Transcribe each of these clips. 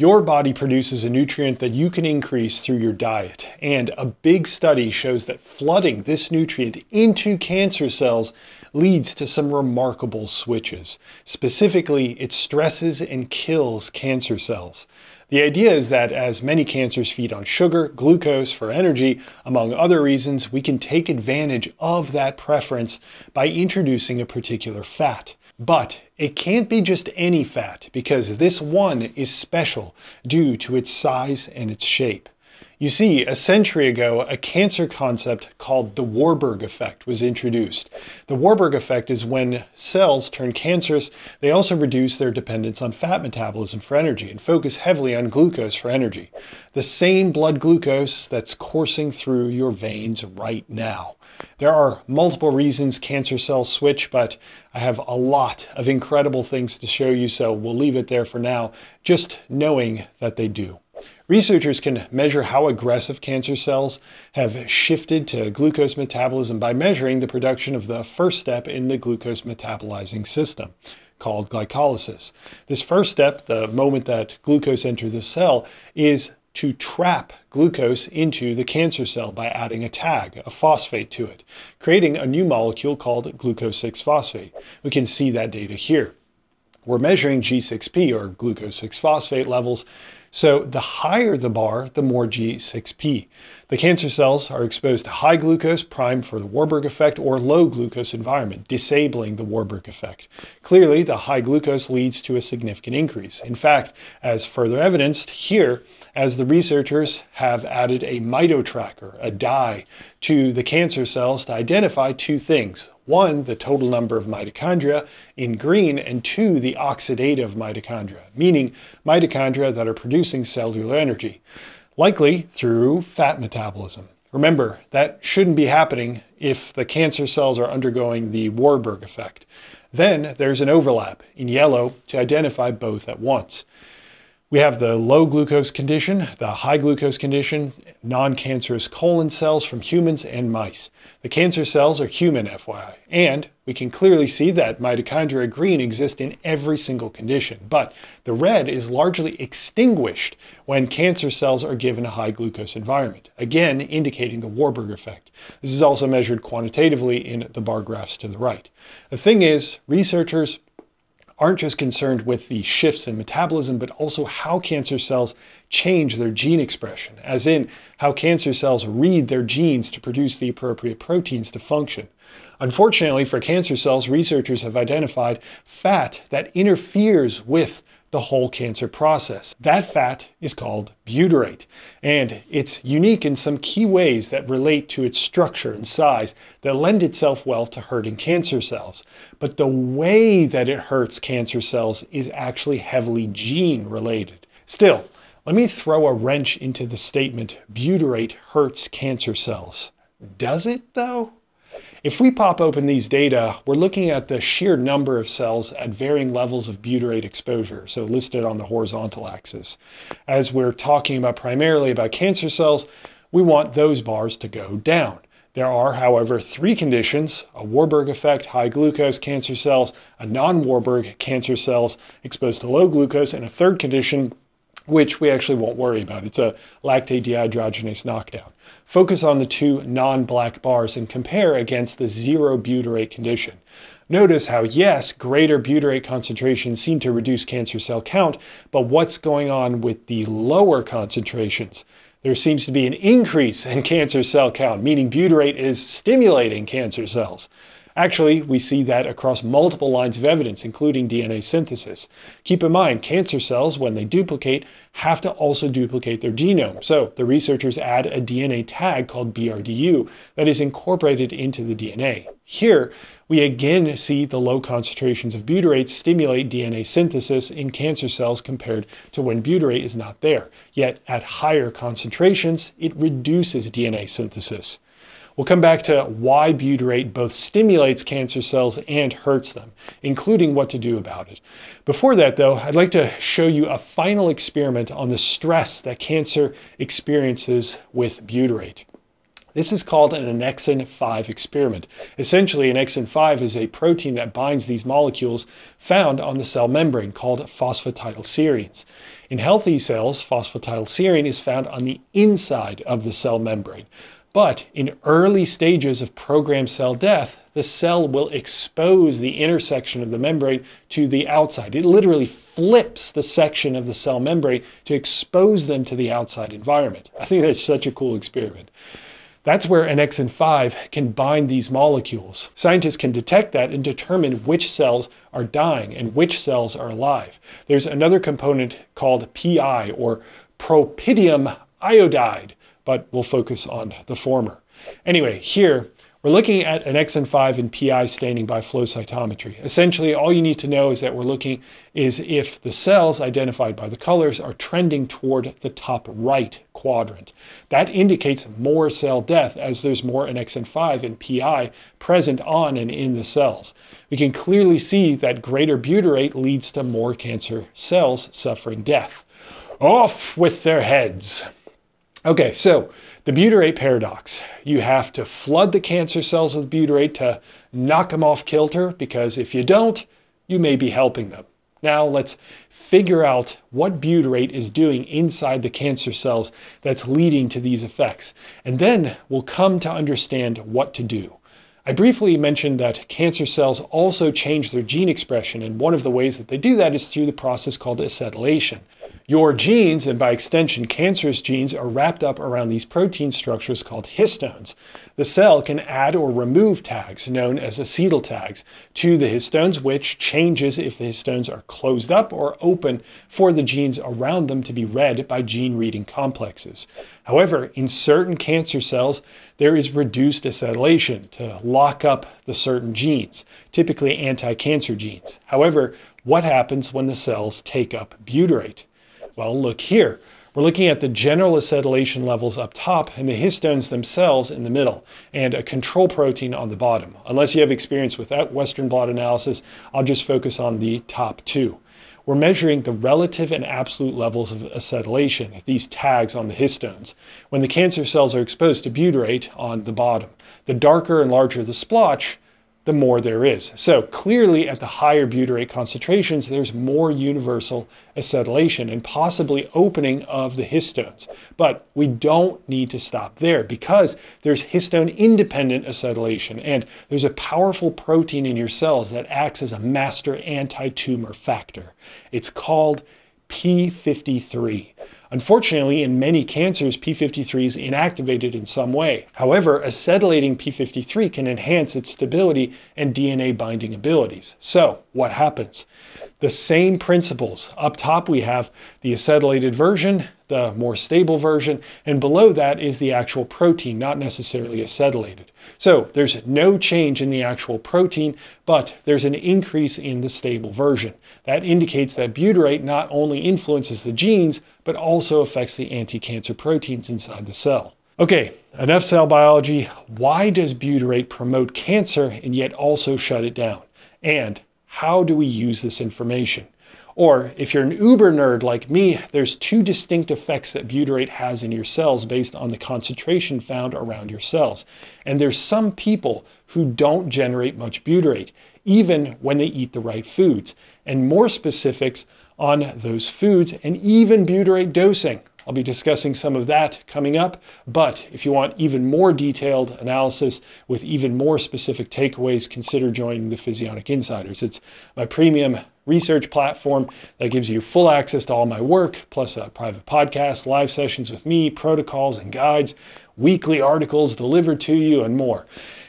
Your body produces a nutrient that you can increase through your diet, and a big study shows that flooding this nutrient into cancer cells leads to some remarkable switches. Specifically, it stresses and kills cancer cells. The idea is that as many cancers feed on sugar, glucose for energy, among other reasons, we can take advantage of that preference by introducing a particular fat. But it can't be just any fat because this one is special due to its size and its shape. You see, a century ago, a cancer concept called the Warburg effect was introduced. The Warburg effect is when cells turn cancerous, they also reduce their dependence on fat metabolism for energy and focus heavily on glucose for energy. The same blood glucose that's coursing through your veins right now. There are multiple reasons cancer cells switch, but I have a lot of incredible things to show you, so we'll leave it there for now, just knowing that they do. Researchers can measure how aggressive cancer cells have shifted to glucose metabolism by measuring the production of the first step in the glucose metabolizing system called glycolysis. This first step, the moment that glucose enters the cell, is to trap glucose into the cancer cell by adding a tag, a phosphate to it, creating a new molecule called glucose 6 phosphate. We can see that data here. We're measuring G6P or glucose 6 phosphate levels so the higher the bar, the more G6P. The cancer cells are exposed to high glucose, primed for the Warburg effect, or low glucose environment, disabling the Warburg effect. Clearly, the high glucose leads to a significant increase. In fact, as further evidenced here, as the researchers have added a mitotracker, a dye, to the cancer cells to identify two things. One, the total number of mitochondria in green, and two, the oxidative mitochondria, meaning mitochondria that are producing cellular energy, likely through fat metabolism. Remember, that shouldn't be happening if the cancer cells are undergoing the Warburg effect. Then there's an overlap in yellow to identify both at once. We have the low glucose condition, the high glucose condition, non-cancerous colon cells from humans and mice. The cancer cells are human, FYI. And we can clearly see that mitochondria green exist in every single condition, but the red is largely extinguished when cancer cells are given a high glucose environment, again indicating the Warburg effect. This is also measured quantitatively in the bar graphs to the right. The thing is, researchers aren't just concerned with the shifts in metabolism, but also how cancer cells change their gene expression, as in how cancer cells read their genes to produce the appropriate proteins to function. Unfortunately for cancer cells, researchers have identified fat that interferes with the whole cancer process. That fat is called butyrate, and it's unique in some key ways that relate to its structure and size that lend itself well to hurting cancer cells. But the way that it hurts cancer cells is actually heavily gene related. Still, let me throw a wrench into the statement butyrate hurts cancer cells. Does it though? If we pop open these data, we're looking at the sheer number of cells at varying levels of butyrate exposure, so listed on the horizontal axis. As we're talking about primarily about cancer cells, we want those bars to go down. There are, however, three conditions, a Warburg effect, high glucose cancer cells, a non-Warburg cancer cells exposed to low glucose, and a third condition, which we actually won't worry about. It's a lactate dehydrogenase knockdown. Focus on the two non-black bars and compare against the zero butyrate condition. Notice how, yes, greater butyrate concentrations seem to reduce cancer cell count, but what's going on with the lower concentrations? There seems to be an increase in cancer cell count, meaning butyrate is stimulating cancer cells. Actually, we see that across multiple lines of evidence, including DNA synthesis. Keep in mind, cancer cells, when they duplicate, have to also duplicate their genome. So the researchers add a DNA tag called BRDU that is incorporated into the DNA. Here, we again see the low concentrations of butyrate stimulate DNA synthesis in cancer cells compared to when butyrate is not there. Yet at higher concentrations, it reduces DNA synthesis. We'll come back to why butyrate both stimulates cancer cells and hurts them, including what to do about it. Before that, though, I'd like to show you a final experiment on the stress that cancer experiences with butyrate. This is called an annexin 5 experiment. Essentially, annexin 5 is a protein that binds these molecules found on the cell membrane called phosphatidylserines. In healthy cells, phosphatidylserine is found on the inside of the cell membrane. But in early stages of programmed cell death, the cell will expose the intersection of the membrane to the outside. It literally flips the section of the cell membrane to expose them to the outside environment. I think that's such a cool experiment. That's where annexin 5 can bind these molecules. Scientists can detect that and determine which cells are dying and which cells are alive. There's another component called PI or propidium iodide, but we'll focus on the former. Anyway, here we're looking at an annexin 5 and PI staining by flow cytometry. Essentially, all you need to know is that we're looking is if the cells identified by the colors are trending toward the top right quadrant. That indicates more cell death as there's more annexin 5 and PI present on and in the cells. We can clearly see that greater butyrate leads to more cancer cells suffering death. Off with their heads. Okay, so the butyrate paradox. You have to flood the cancer cells with butyrate to knock them off kilter because if you don't, you may be helping them. Now let's figure out what butyrate is doing inside the cancer cells that's leading to these effects. And then we'll come to understand what to do. I briefly mentioned that cancer cells also change their gene expression, and one of the ways that they do that is through the process called acetylation. Your genes, and by extension cancerous genes, are wrapped up around these protein structures called histones. The cell can add or remove tags, known as acetyl tags, to the histones, which changes if the histones are closed up or open for the genes around them to be read by gene reading complexes. However, in certain cancer cells, there is reduced acetylation to lock up the certain genes, typically anti-cancer genes. However, what happens when the cells take up butyrate? Well, look here. We're looking at the general acetylation levels up top and the histones themselves in the middle and a control protein on the bottom. Unless you have experience with that Western blot analysis, I'll just focus on the top two. We're measuring the relative and absolute levels of acetylation, these tags on the histones, when the cancer cells are exposed to butyrate on the bottom. The darker and larger the splotch, the more there is. So clearly at the higher butyrate concentrations, there's more universal acetylation and possibly opening of the histones. But we don't need to stop there because there's histone independent acetylation and there's a powerful protein in your cells that acts as a master anti-tumor factor. It's called P53. Unfortunately, in many cancers, P53 is inactivated in some way. However, acetylating P53 can enhance its stability and DNA binding abilities. So, what happens? The same principles. Up top, we have the acetylated version, the more stable version, and below that is the actual protein, not necessarily acetylated. So there's no change in the actual protein, but there's an increase in the stable version. That indicates that butyrate not only influences the genes, but also affects the anti-cancer proteins inside the cell. Okay, enough cell biology. Why does butyrate promote cancer and yet also shut it down? And how do we use this information? Or if you're an uber nerd like me, there's two distinct effects that butyrate has in your cells based on the concentration found around your cells. And there's some people who don't generate much butyrate, even when they eat the right foods. And more specifics on those foods and even butyrate dosing. I'll be discussing some of that coming up, but if you want even more detailed analysis with even more specific takeaways, consider joining the Physionic Insiders. It's my premium research platform that gives you full access to all my work, plus a private podcast, live sessions with me, protocols and guides, weekly articles delivered to you, and more.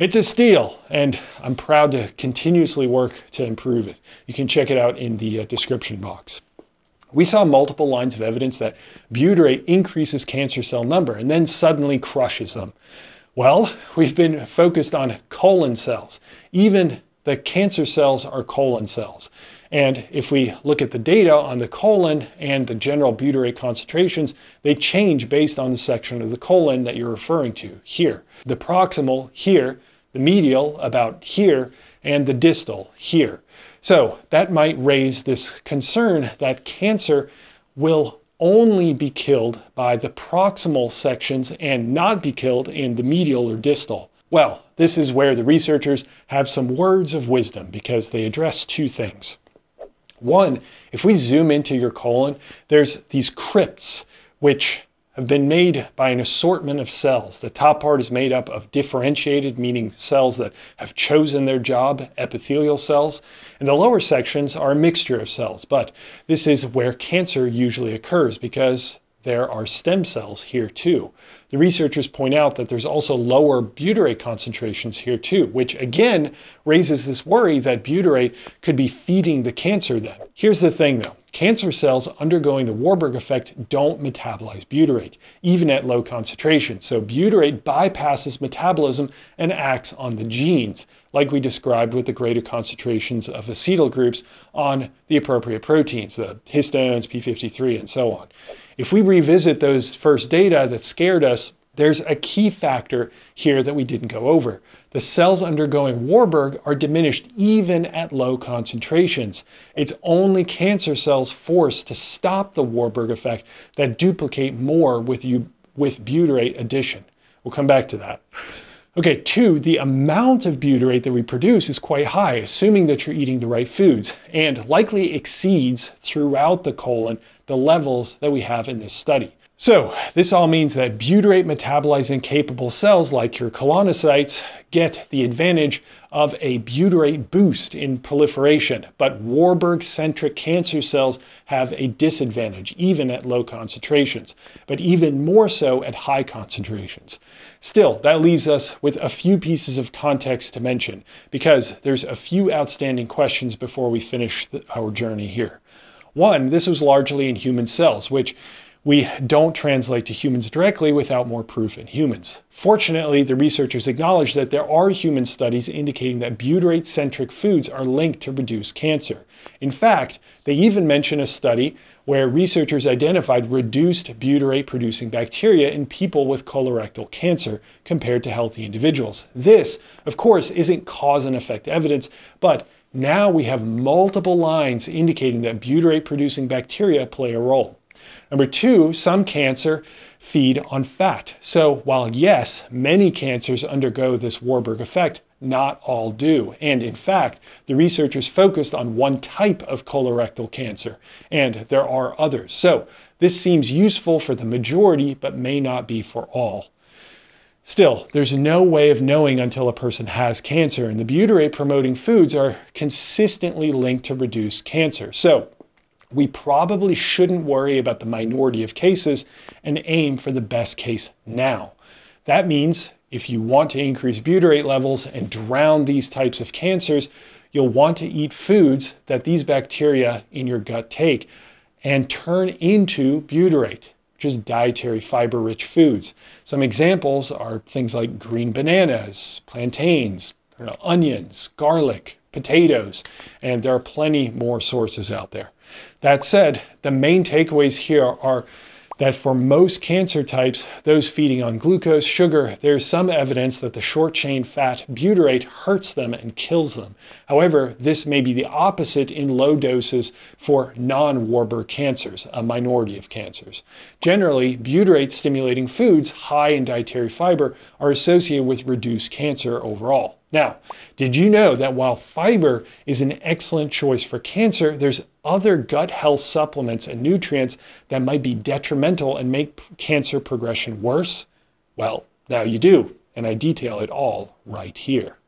It's a steal, and I'm proud to continuously work to improve it. You can check it out in the uh, description box. We saw multiple lines of evidence that butyrate increases cancer cell number and then suddenly crushes them. Well, we've been focused on colon cells. Even the cancer cells are colon cells. And if we look at the data on the colon and the general butyrate concentrations, they change based on the section of the colon that you're referring to here. The proximal here, the medial about here, and the distal here. So that might raise this concern that cancer will only be killed by the proximal sections and not be killed in the medial or distal. Well, this is where the researchers have some words of wisdom because they address two things. One, if we zoom into your colon, there's these crypts which have been made by an assortment of cells. The top part is made up of differentiated, meaning cells that have chosen their job, epithelial cells, and the lower sections are a mixture of cells. But this is where cancer usually occurs because there are stem cells here too. The researchers point out that there's also lower butyrate concentrations here too, which again raises this worry that butyrate could be feeding the cancer then. Here's the thing though. Cancer cells undergoing the Warburg effect don't metabolize butyrate, even at low concentrations. So butyrate bypasses metabolism and acts on the genes, like we described with the greater concentrations of acetyl groups on the appropriate proteins, the histones, P53, and so on. If we revisit those first data that scared us, there's a key factor here that we didn't go over. The cells undergoing Warburg are diminished even at low concentrations. It's only cancer cells forced to stop the Warburg effect that duplicate more with, you, with butyrate addition. We'll come back to that. Okay, two, the amount of butyrate that we produce is quite high, assuming that you're eating the right foods, and likely exceeds throughout the colon the levels that we have in this study. So this all means that butyrate metabolizing capable cells like your colonocytes get the advantage of a butyrate boost in proliferation, but Warburg-centric cancer cells have a disadvantage even at low concentrations, but even more so at high concentrations. Still, that leaves us with a few pieces of context to mention because there's a few outstanding questions before we finish the, our journey here. One, this was largely in human cells, which we don't translate to humans directly without more proof in humans. Fortunately, the researchers acknowledge that there are human studies indicating that butyrate-centric foods are linked to reduce cancer. In fact, they even mention a study where researchers identified reduced butyrate-producing bacteria in people with colorectal cancer compared to healthy individuals. This, of course, isn't cause and effect evidence, but now we have multiple lines indicating that butyrate-producing bacteria play a role. Number two, some cancer feed on fat. So while yes, many cancers undergo this Warburg effect, not all do. And in fact, the researchers focused on one type of colorectal cancer, and there are others. So this seems useful for the majority, but may not be for all. Still, there's no way of knowing until a person has cancer, and the butyrate promoting foods are consistently linked to reduce cancer. So we probably shouldn't worry about the minority of cases and aim for the best case now. That means if you want to increase butyrate levels and drown these types of cancers, you'll want to eat foods that these bacteria in your gut take and turn into butyrate, which is dietary fiber rich foods. Some examples are things like green bananas, plantains, onions, garlic, potatoes, and there are plenty more sources out there. That said, the main takeaways here are that for most cancer types, those feeding on glucose, sugar, there's some evidence that the short chain fat butyrate hurts them and kills them. However, this may be the opposite in low doses for non-Warburg cancers, a minority of cancers. Generally, butyrate stimulating foods high in dietary fiber are associated with reduced cancer overall. Now, did you know that while fiber is an excellent choice for cancer, there's other gut health supplements and nutrients that might be detrimental and make cancer progression worse? Well, now you do, and I detail it all right here.